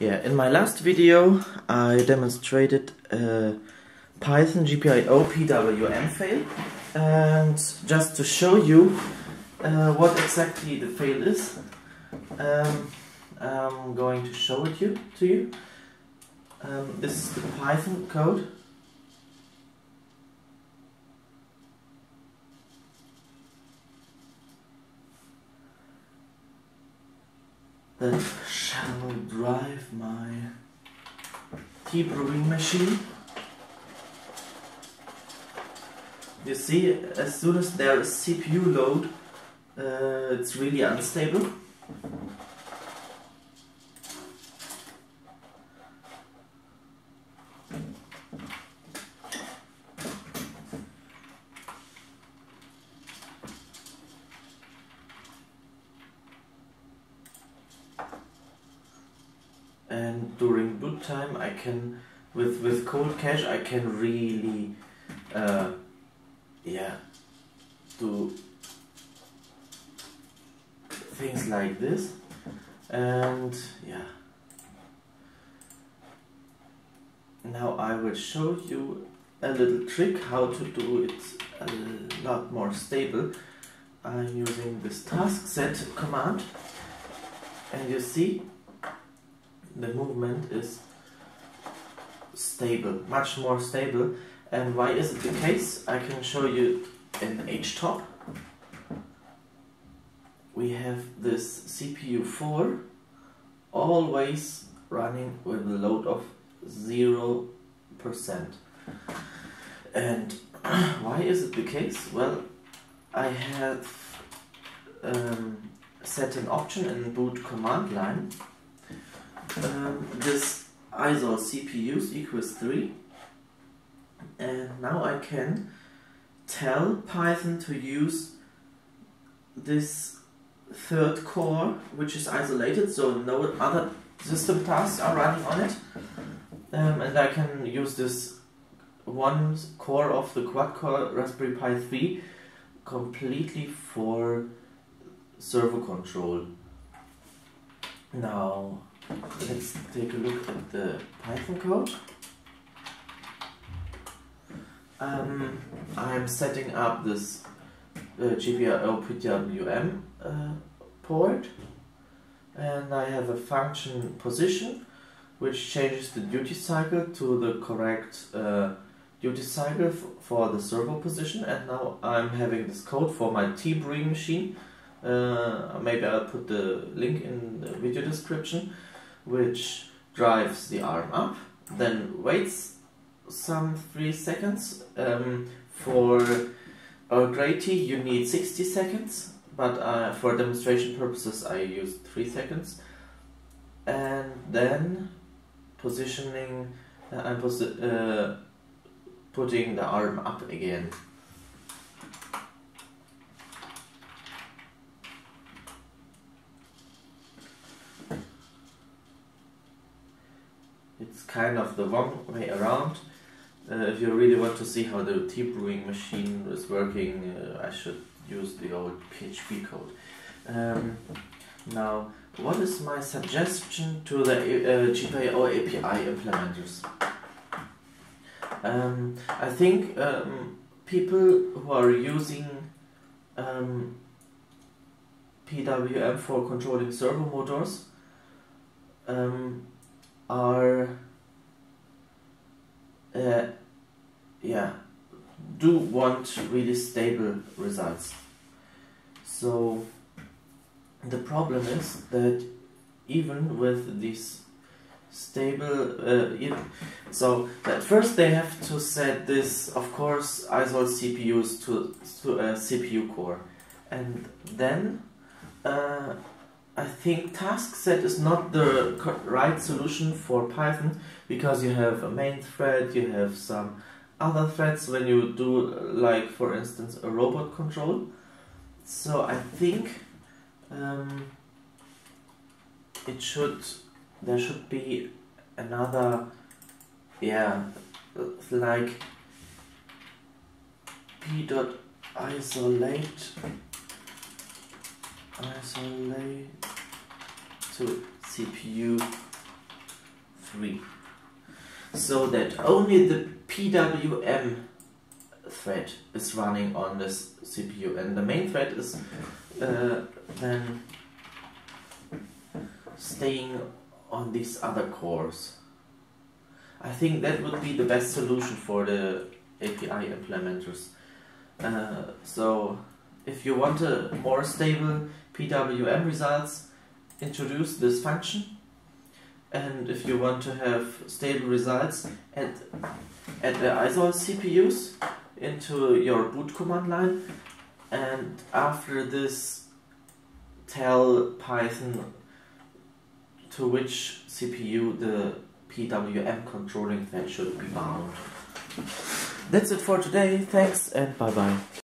Yeah, in my last video I demonstrated a Python GPIO PWM fail and just to show you uh, what exactly the fail is um, I'm going to show it you to you. Um, this is the Python code that shall drive my tea brewing machine. You see, as soon as there is CPU load, uh, it's really unstable. And during boot time I can with with cold cache I can really uh, yeah do things like this. And yeah. Now I will show you a little trick how to do it a lot more stable. I'm using this taskset command. And you see the movement is stable, much more stable. And why is it the case? I can show you in HTOP. We have this CPU 4 always running with a load of 0%. And why is it the case? Well, I have um, set an option in boot command line um, this isolcpus equals 3 and now I can tell Python to use this third core which is isolated so no other system tasks are running on it. Um, and I can use this one core of the quad core Raspberry Pi 3 completely for servo control. Now let's take a look at the Python code. Um, I'm setting up this uh, GPIO PWM uh, port. And I have a function position which changes the duty cycle to the correct uh, duty cycle for the servo position. And now I'm having this code for my tea brewing machine. Uh, maybe I'll put the link in the video description which drives the arm up, then waits some 3 seconds. Um, for tea you need 60 seconds, but uh, for demonstration purposes I used 3 seconds. And then positioning, uh, I'm posi uh, putting the arm up again. It's kind of the wrong way around. Uh, if you really want to see how the tea brewing machine is working, uh, I should use the old PHP code. Um, now, what is my suggestion to the uh, GPIO API implementers? Um, I think um, people who are using um, PWM for controlling servo motors um, are uh, yeah do want really stable results. So the problem is that even with these stable uh, so at first they have to set this of course isolcpus to, to a CPU core. And then uh, I think taskset is not the right solution for Python because you have a main thread, you have some other threads when you do like for instance a robot control. So I think um, it should there should be another yeah like p dot isolate isolate to CPU 3 so that only the PWM thread is running on this CPU and the main thread is uh, then staying on these other cores. I think that would be the best solution for the API implementers. Uh, so if you want a more stable PWM results, introduce this function. And if you want to have stable results, add, add the isolcpus into your boot command line. And after this, tell Python to which CPU the PWM controlling thread should be bound. That's it for today, thanks and bye bye.